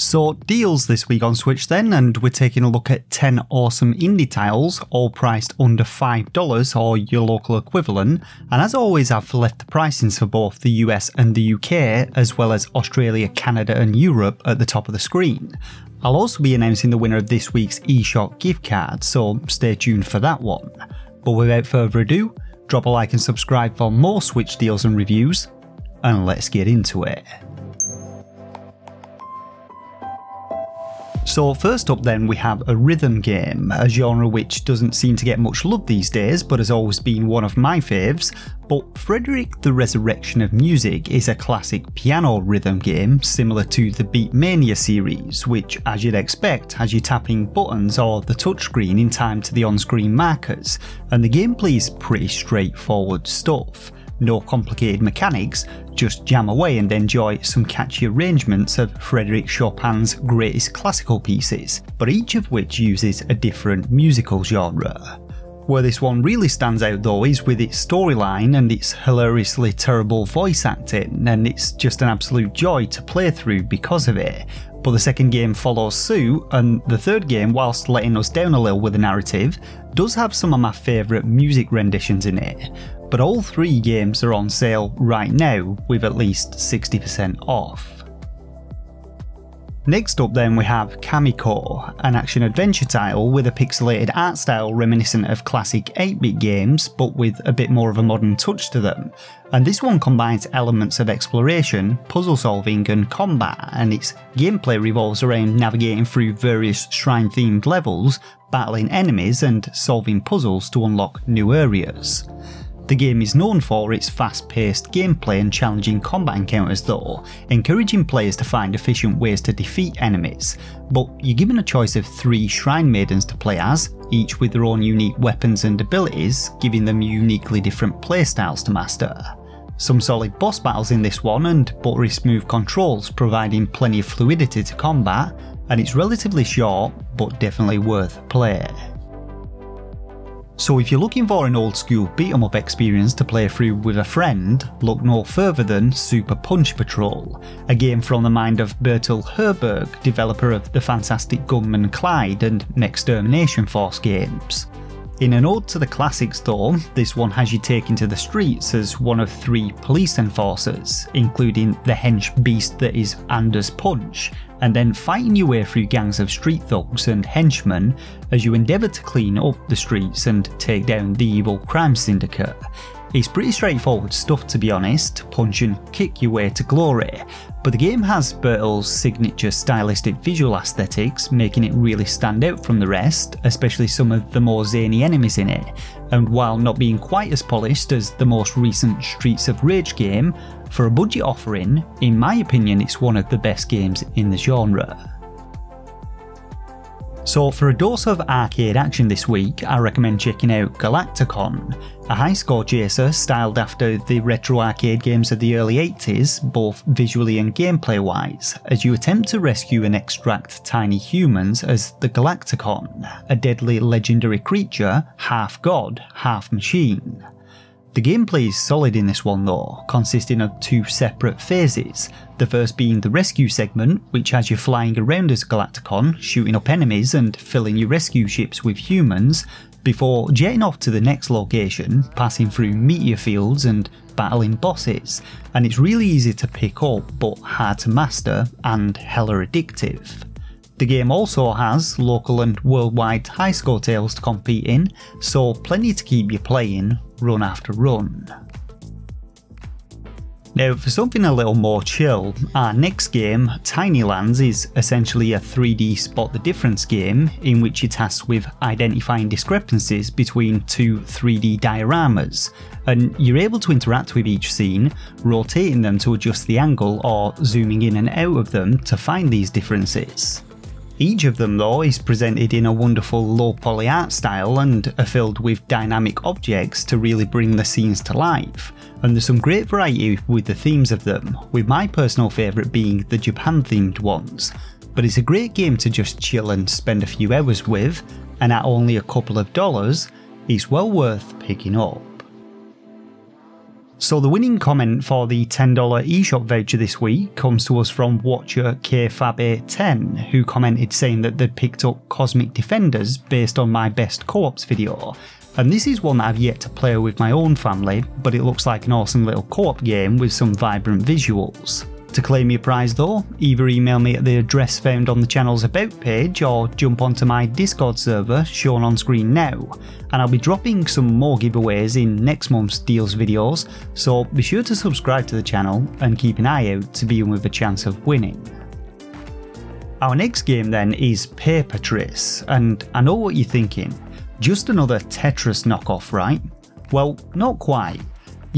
So, deals this week on Switch then, and we're taking a look at 10 awesome indie titles, all priced under $5 or your local equivalent. And as always, I've left the pricings for both the US and the UK, as well as Australia, Canada, and Europe at the top of the screen. I'll also be announcing the winner of this week's eShop gift card, so stay tuned for that one. But without further ado, drop a like and subscribe for more Switch deals and reviews, and let's get into it. So first up then we have a rhythm game, a genre which doesn't seem to get much love these days but has always been one of my faves, but Frederic the Resurrection of Music is a classic piano rhythm game similar to the Beatmania series, which as you'd expect has you tapping buttons or the touchscreen in time to the on-screen markers, and the gameplay is pretty straightforward stuff no complicated mechanics, just jam away and enjoy some catchy arrangements of Frederic Chopin's greatest classical pieces, but each of which uses a different musical genre. Where this one really stands out though is with its storyline and its hilariously terrible voice acting, and it's just an absolute joy to play through because of it. But the second game follows suit, and the third game, whilst letting us down a little with the narrative, does have some of my favourite music renditions in it, but all three games are on sale right now with at least 60% off. Next up then we have Kamiko, an action adventure title with a pixelated art style reminiscent of classic 8-bit games but with a bit more of a modern touch to them. And this one combines elements of exploration, puzzle solving and combat and its gameplay revolves around navigating through various shrine themed levels, battling enemies and solving puzzles to unlock new areas. The game is known for its fast paced gameplay and challenging combat encounters though, encouraging players to find efficient ways to defeat enemies, but you're given a choice of three Shrine Maidens to play as, each with their own unique weapons and abilities, giving them uniquely different playstyles to master. Some solid boss battles in this one and buttery smooth controls providing plenty of fluidity to combat, and it's relatively short but definitely worth play. So if you're looking for an old school beat 'em up experience to play through with a friend, look no further than Super Punch Patrol, a game from the mind of Bertil Hörberg, developer of the fantastic Gunman Clive and Mechstermination Force games. In an ode to the classics though, this one has you taken to the streets as one of three police enforcers, including the hench beast that is Anders Punch, and then fighting your way through gangs of street thugs and henchmen as you endeavour to clean up the streets and take down the evil crime syndicate. It's pretty straightforward stuff to be honest, punch and kick your way to glory, but the game has Bertil's signature stylistic visual aesthetics, making it really stand out from the rest, especially some of the more zany enemies in it, and while not being quite as polished as the most recent Streets of Rage game, for a budget offering, in my opinion it's one of the best games in the genre. So for a dose of arcade action this week, I recommend checking out Galacticon, a high score chaser styled after the retro arcade games of the early 80s, both visually and gameplay wise, as you attempt to rescue and extract tiny humans as the Galacticon, a deadly legendary creature, half god, half machine. The gameplay is solid in this one though, consisting of two separate phases, the first being the rescue segment, which has you flying around as Galacticon, shooting up enemies and filling your rescue ships with humans, before jetting off to the next location, passing through meteor fields and battling bosses, and it's really easy to pick up but hard to master and hella addictive. The game also has local and worldwide high score tales to compete in, so plenty to keep you playing run after run. Now, for something a little more chill, our next game, Tiny Lands, is essentially a 3D spot the difference game in which you're tasked with identifying discrepancies between two 3D dioramas, and you're able to interact with each scene, rotating them to adjust the angle or zooming in and out of them to find these differences. Each of them though is presented in a wonderful low poly art style and are filled with dynamic objects to really bring the scenes to life, and there's some great variety with the themes of them, with my personal favourite being the Japan themed ones, but it's a great game to just chill and spend a few hours with, and at only a couple of dollars, it's well worth picking up. So the winning comment for the $10 eShop voucher this week comes to us from watcher KFab810, who commented saying that they'd picked up Cosmic Defenders based on my best co-ops video. And this is one that I've yet to play with my own family, but it looks like an awesome little co-op game with some vibrant visuals. To claim your prize though, either email me at the address found on the channel's about page or jump onto my Discord server shown on screen now, and I'll be dropping some more giveaways in next month's deals videos, so be sure to subscribe to the channel and keep an eye out to be in with a chance of winning. Our next game then is Paper and I know what you're thinking, just another Tetris knockoff right? Well, not quite.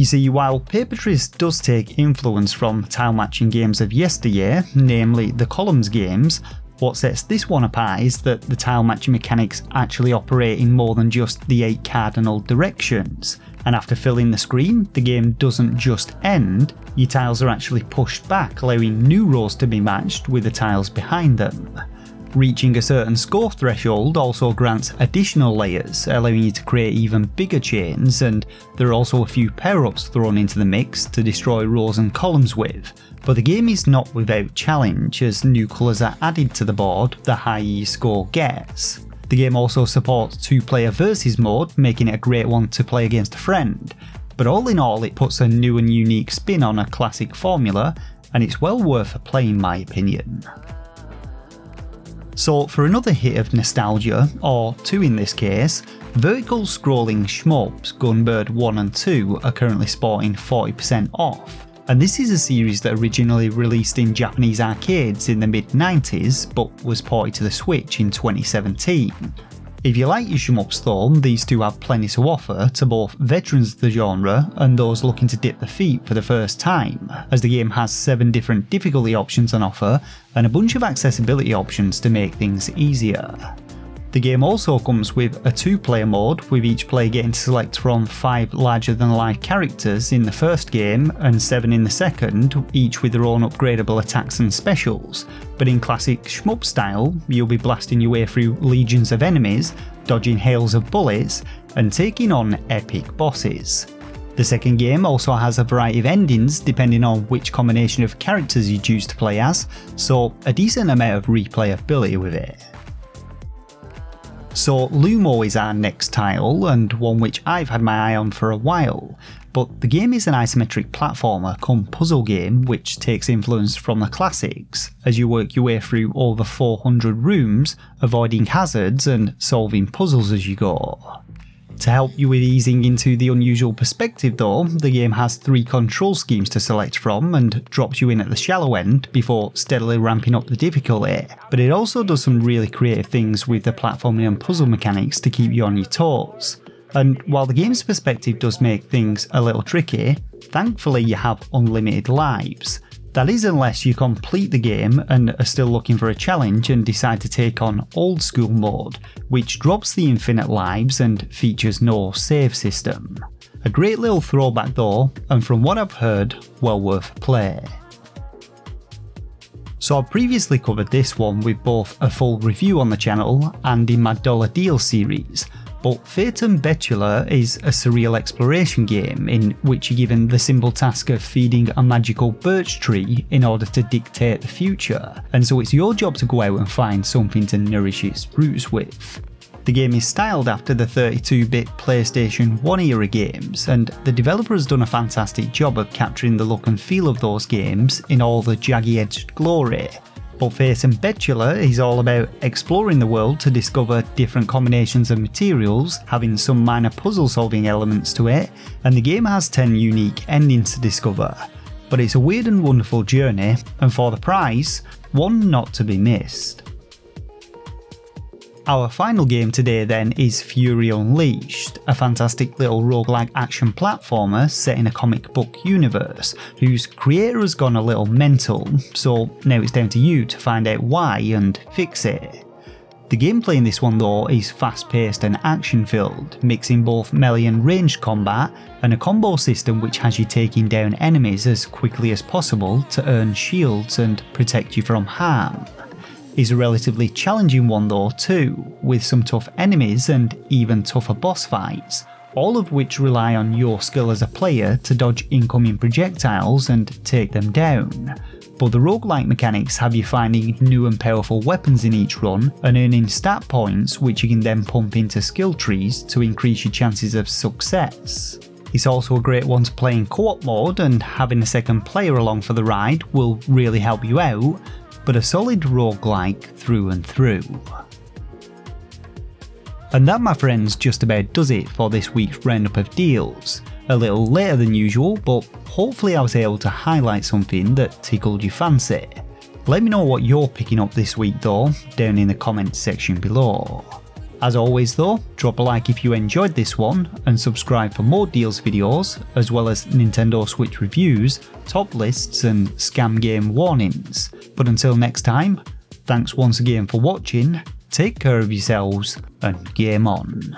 You see, while Paper Papertris does take influence from tile matching games of yesteryear, namely the columns games, what sets this one apart is that the tile matching mechanics actually operate in more than just the 8 cardinal directions, and after filling the screen, the game doesn't just end, your tiles are actually pushed back, allowing new rows to be matched with the tiles behind them. Reaching a certain score threshold also grants additional layers, allowing you to create even bigger chains, and there are also a few power-ups thrown into the mix to destroy rows and columns with. But the game is not without challenge, as new colours are added to the board the higher your score gets. The game also supports two player versus mode, making it a great one to play against a friend. But all in all, it puts a new and unique spin on a classic formula, and it's well worth a play in my opinion. So for another hit of nostalgia, or two in this case, vertical scrolling shmups Gunbird 1 and 2 are currently sporting 40% off. And this is a series that originally released in Japanese arcades in the mid 90s but was ported to the Switch in 2017. If you like your shmups though, these two have plenty to offer to both veterans of the genre and those looking to dip their feet for the first time, as the game has 7 different difficulty options on offer and a bunch of accessibility options to make things easier. The game also comes with a two player mode, with each player getting to select from 5 larger than life characters in the first game and 7 in the second, each with their own upgradable attacks and specials. But in classic shmup style, you'll be blasting your way through legions of enemies, dodging hails of bullets, and taking on epic bosses. The second game also has a variety of endings depending on which combination of characters you choose to play as, so a decent amount of replayability with it. So Lumo is our next title, and one which I've had my eye on for a while, but the game is an isometric platformer come puzzle game which takes influence from the classics, as you work your way through over 400 rooms, avoiding hazards and solving puzzles as you go. To help you with easing into the unusual perspective though, the game has three control schemes to select from and drops you in at the shallow end before steadily ramping up the difficulty, but it also does some really creative things with the platforming and puzzle mechanics to keep you on your toes. And while the game's perspective does make things a little tricky, thankfully you have unlimited lives, that is unless you complete the game and are still looking for a challenge and decide to take on old school mode, which drops the infinite lives and features no save system. A great little throwback though, and from what I've heard, well worth a play. So I've previously covered this one with both a full review on the channel and in my Dollar Deal series, but Fatum Betula is a surreal exploration game in which you're given the simple task of feeding a magical birch tree in order to dictate the future, and so it's your job to go out and find something to nourish its roots with. The game is styled after the 32-bit PlayStation 1 era games, and the developer has done a fantastic job of capturing the look and feel of those games in all the jaggy-edged glory, but and Betula is all about exploring the world to discover different combinations of materials, having some minor puzzle solving elements to it, and the game has 10 unique endings to discover. But it's a weird and wonderful journey, and for the price, one not to be missed. Our final game today then is Fury Unleashed, a fantastic little roguelike action platformer set in a comic book universe, whose creator has gone a little mental, so now it's down to you to find out why and fix it. The gameplay in this one though is fast paced and action filled, mixing both melee and ranged combat, and a combo system which has you taking down enemies as quickly as possible to earn shields and protect you from harm is a relatively challenging one though too, with some tough enemies and even tougher boss fights, all of which rely on your skill as a player to dodge incoming projectiles and take them down. But the roguelike mechanics have you finding new and powerful weapons in each run and earning stat points which you can then pump into skill trees to increase your chances of success. It's also a great one to play in co-op mode and having a second player along for the ride will really help you out, but a solid roguelike through and through. And that my friends just about does it for this week's roundup of deals. A little later than usual, but hopefully I was able to highlight something that tickled your fancy. Let me know what you're picking up this week though, down in the comments section below. As always though, drop a like if you enjoyed this one and subscribe for more deals videos, as well as Nintendo Switch reviews, top lists and scam game warnings. But until next time, thanks once again for watching, take care of yourselves and game on.